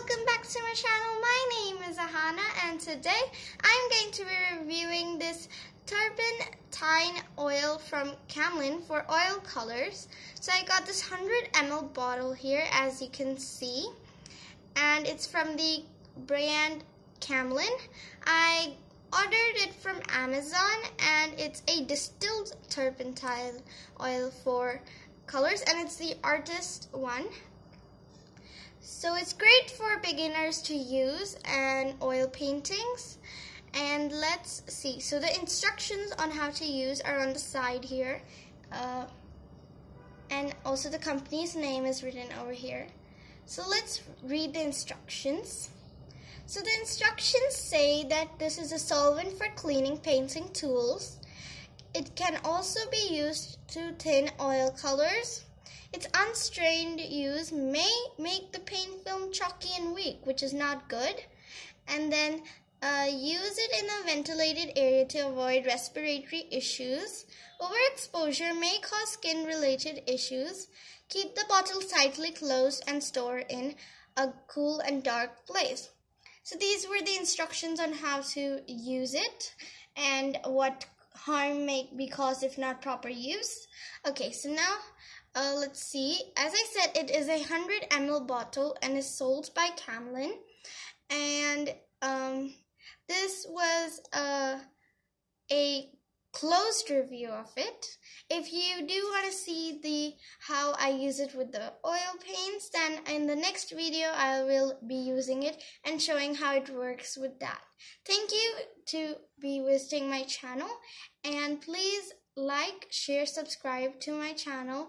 welcome back to my channel. My name is Ahana and today I'm going to be reviewing this turpentine oil from Camlin for oil colors. So I got this 100 ml bottle here as you can see and it's from the brand Camlin. I ordered it from Amazon and it's a distilled turpentine oil for colors and it's the artist one so it's great for beginners to use and oil paintings. And let's see. So the instructions on how to use are on the side here. Uh, and also the company's name is written over here. So let's read the instructions. So the instructions say that this is a solvent for cleaning painting tools. It can also be used to thin oil colors its unstrained use may make the paint film chalky and weak, which is not good. And then uh, use it in a ventilated area to avoid respiratory issues. Overexposure may cause skin related issues. Keep the bottle tightly closed and store in a cool and dark place. So these were the instructions on how to use it and what harm may be caused if not proper use. Okay, so now uh, let's see. As I said, it is a 100 ml bottle and is sold by Camlin. And um, this was uh, a closed review of it. If you do want to see the how I use it with the oil paints, then in the next video I will be using it and showing how it works with that. Thank you to be visiting my channel and please like, share, subscribe to my channel